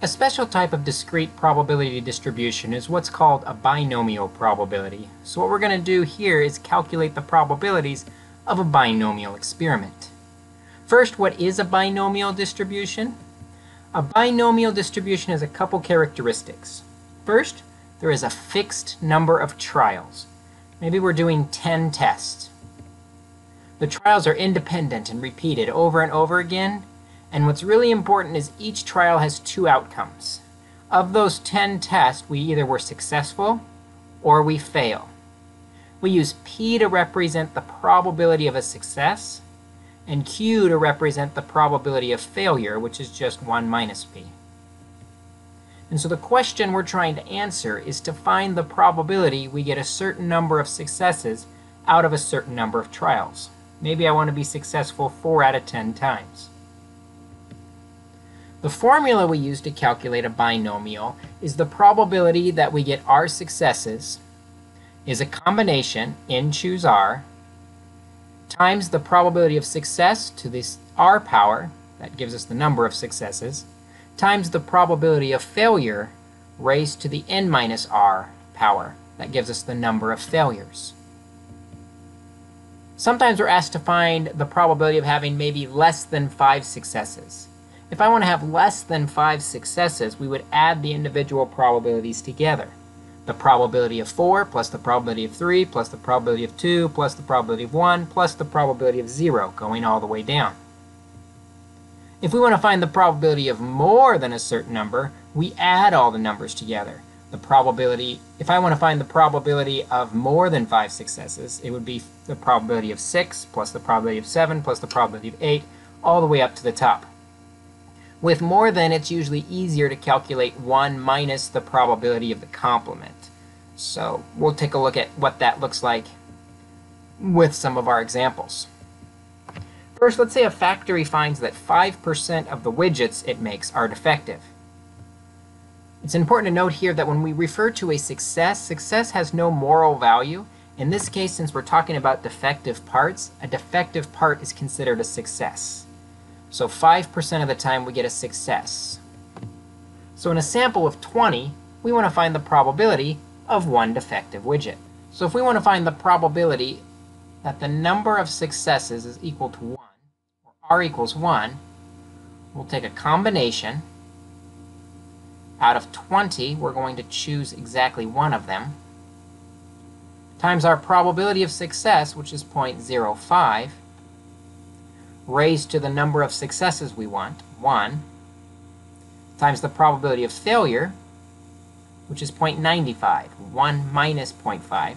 A special type of discrete probability distribution is what's called a binomial probability. So what we're going to do here is calculate the probabilities of a binomial experiment. First, what is a binomial distribution? A binomial distribution has a couple characteristics. First, there is a fixed number of trials. Maybe we're doing 10 tests. The trials are independent and repeated over and over again, and what's really important is each trial has two outcomes. Of those 10 tests, we either were successful or we fail. We use P to represent the probability of a success, and Q to represent the probability of failure, which is just 1 minus P. And so the question we're trying to answer is to find the probability we get a certain number of successes out of a certain number of trials. Maybe I want to be successful 4 out of 10 times. The formula we use to calculate a binomial is the probability that we get r successes is a combination, n choose r, times the probability of success to this r power, that gives us the number of successes, times the probability of failure raised to the n minus r power. That gives us the number of failures. Sometimes we're asked to find the probability of having maybe less than five successes. If I want to have less than five successes, we would add the individual probabilities together. The probability of 4 plus the probability of 3 plus the probability of 2 plus the probability of 1 plus the probability of 0 going all the way down. If we want to find the probability of more than a certain number, we add all the numbers together. The probability, if I want to find the probability of more than five successes, it would be the probability of 6 plus the probability of 7 plus the probability of 8, all the way up to the top. With more than, it's usually easier to calculate 1 minus the probability of the complement. So we'll take a look at what that looks like with some of our examples. First, let's say a factory finds that 5% of the widgets it makes are defective. It's important to note here that when we refer to a success, success has no moral value. In this case, since we're talking about defective parts, a defective part is considered a success. So 5% of the time we get a success. So in a sample of 20, we want to find the probability of one defective widget. So if we want to find the probability that the number of successes is equal to 1, or r equals 1, we'll take a combination. Out of 20, we're going to choose exactly one of them, times our probability of success, which is 0.05, raised to the number of successes we want, 1, times the probability of failure, which is 0.95, 1 minus 0.5, 0.05,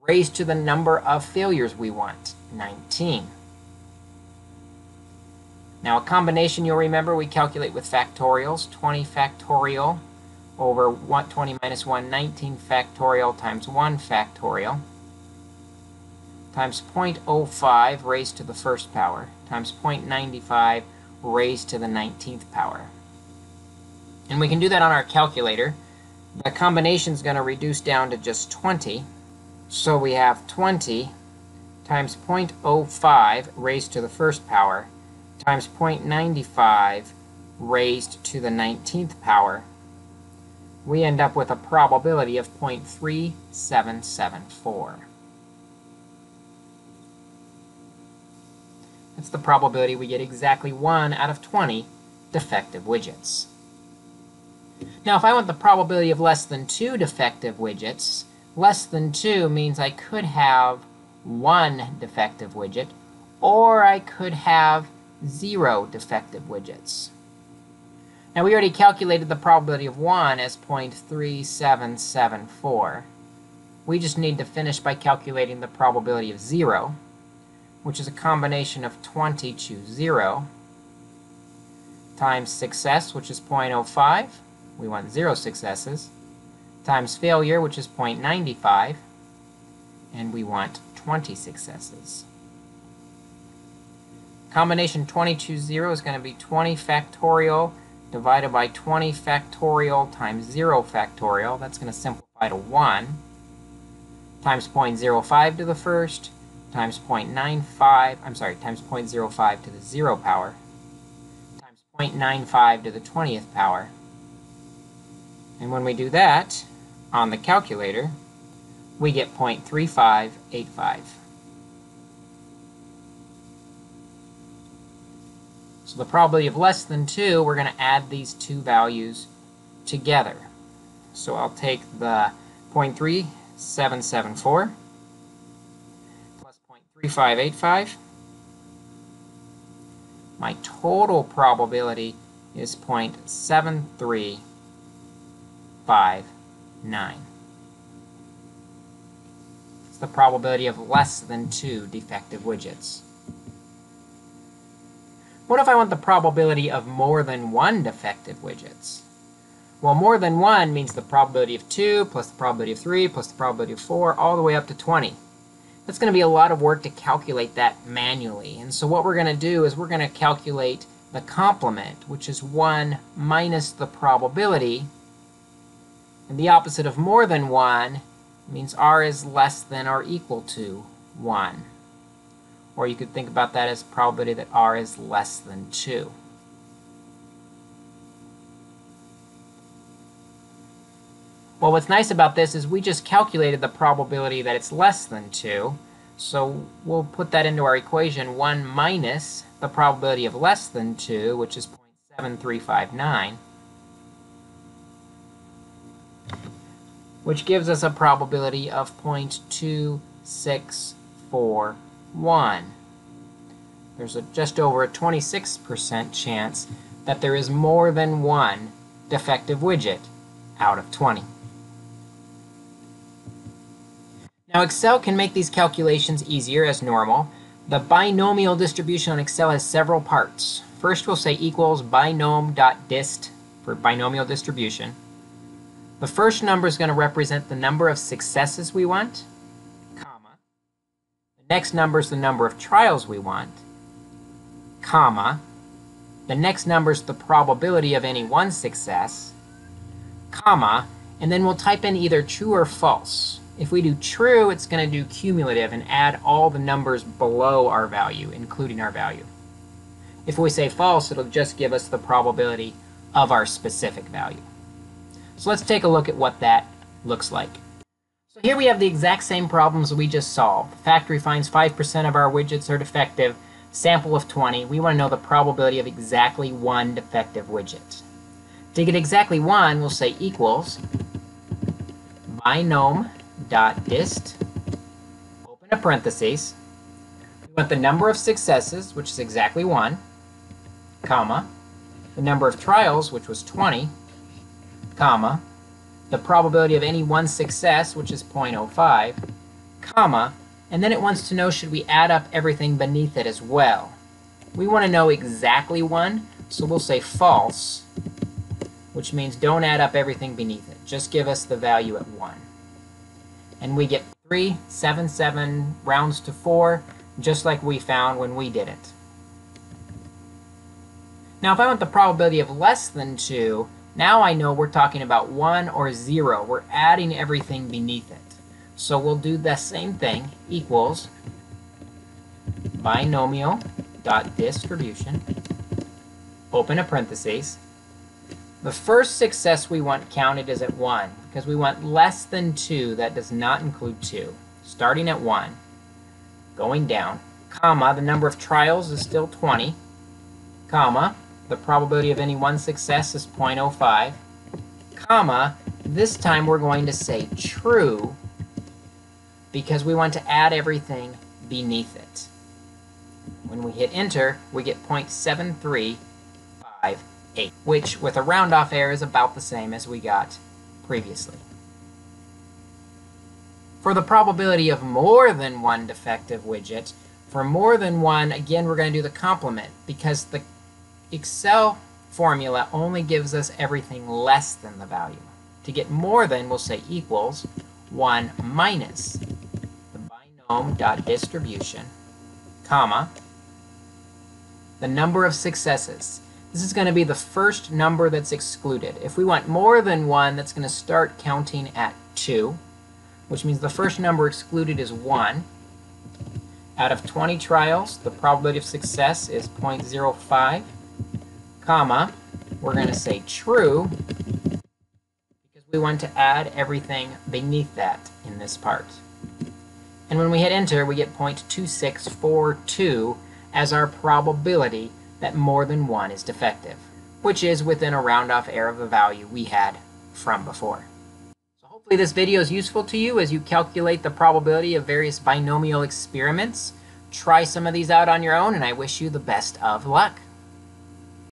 raised to the number of failures we want, 19. Now a combination you'll remember we calculate with factorials, 20 factorial over 20 minus 1, 19 factorial times 1 factorial times 0.05 raised to the first power times 0.95 raised to the 19th power. And we can do that on our calculator. The combination is going to reduce down to just 20. So we have 20 times 0.05 raised to the first power times 0.95 raised to the 19th power, we end up with a probability of 0.3774. That's the probability we get exactly 1 out of 20 defective widgets. Now, if I want the probability of less than 2 defective widgets, less than 2 means I could have one defective widget, or I could have zero defective widgets. Now we already calculated the probability of 1 as 0.3774. We just need to finish by calculating the probability of 0, which is a combination of 20 choose 0, times success, which is 0.05, we want 0 successes, times failure, which is 0.95, and we want 20 successes. Combination 22-0 is going to be 20 factorial divided by 20 factorial times 0 factorial. That's going to simplify to 1 times 0.05 to the first times 0.95, I'm sorry, times 0.05 to the 0 power times 0.95 to the 20th power. And when we do that on the calculator, we get 0.3585. So the probability of less than 2, we're going to add these two values together. So I'll take the 0.3774 plus 0.3585. My total probability is 0.7359. It's the probability of less than two defective widgets. What if I want the probability of more than one defective widgets? Well, more than one means the probability of 2 plus the probability of 3 plus the probability of 4 all the way up to 20. That's going to be a lot of work to calculate that manually. And so what we're going to do is we're going to calculate the complement, which is 1 minus the probability. And the opposite of more than 1 means r is less than or equal to 1. Or you could think about that as probability that r is less than 2. Well, what's nice about this is we just calculated the probability that it's less than 2. So we'll put that into our equation 1 minus the probability of less than 2, which is 0.7359, which gives us a probability of 0.2641. There's a, just over a 26% chance that there is more than one defective widget out of 20. Now Excel can make these calculations easier as normal. The binomial distribution on Excel has several parts. First we'll say equals binom.dist for binomial distribution. The first number is going to represent the number of successes we want, comma. The next number is the number of trials we want, comma. The next number is the probability of any one success, comma, and then we'll type in either true or false. If we do true, it's going to do cumulative and add all the numbers below our value, including our value. If we say false, it'll just give us the probability of our specific value. So let's take a look at what that looks like. So here we have the exact same problems we just solved. The factory finds 5% of our widgets are defective, sample of 20. We want to know the probability of exactly one defective widget. To get exactly one, we'll say equals binom dot dist, open a parenthesis. We want the number of successes, which is exactly 1, comma, the number of trials, which was 20, comma, the probability of any one success, which is 0.05, comma, and then it wants to know should we add up everything beneath it as well. We want to know exactly 1, so we'll say false, which means don't add up everything beneath it. Just give us the value at 1 and we get 3, 7, 7 rounds to 4, just like we found when we did it. Now if I want the probability of less than 2, now I know we're talking about 1 or 0. We're adding everything beneath it. So we'll do the same thing, equals binomial dot distribution, open a parenthesis, the first success we want counted is at 1 because we want less than 2 that does not include 2. Starting at 1, going down, comma, the number of trials is still 20, comma, the probability of any one success is 0.05, comma, this time we're going to say true because we want to add everything beneath it. When we hit enter, we get 0.735 8, which with a round off error is about the same as we got previously. For the probability of more than one defective widget, for more than one, again, we're going to do the complement because the Excel formula only gives us everything less than the value. To get more than, we'll say equals 1 minus the binom dot distribution, comma, the number of successes. This is going to be the first number that's excluded. If we want more than one, that's going to start counting at 2, which means the first number excluded is 1. Out of 20 trials, the probability of success is 0.05, comma, we're going to say true because we want to add everything beneath that in this part. And when we hit enter, we get 0.2642 as our probability that more than one is defective, which is within a round off error of the value we had from before. So hopefully this video is useful to you as you calculate the probability of various binomial experiments. Try some of these out on your own and I wish you the best of luck.